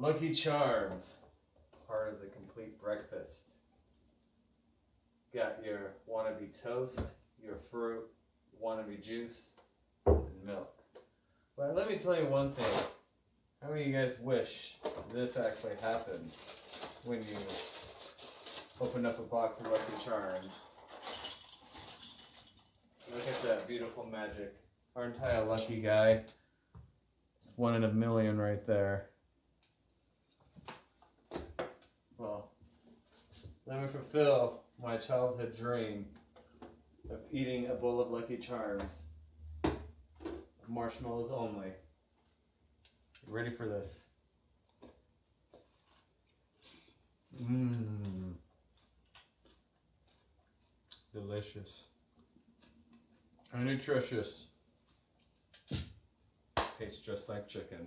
Lucky Charms, part of the complete breakfast. Got your wannabe toast, your fruit, wannabe juice, and milk. But let me tell you one thing. How many of you guys wish this actually happened when you open up a box of Lucky Charms? Look at that beautiful magic. Aren't I a lucky guy? It's one in a million right there. Let me fulfill my childhood dream of eating a bowl of Lucky Charms. Marshmallows only. Ready for this? Mmm. Delicious. And nutritious. Tastes just like chicken.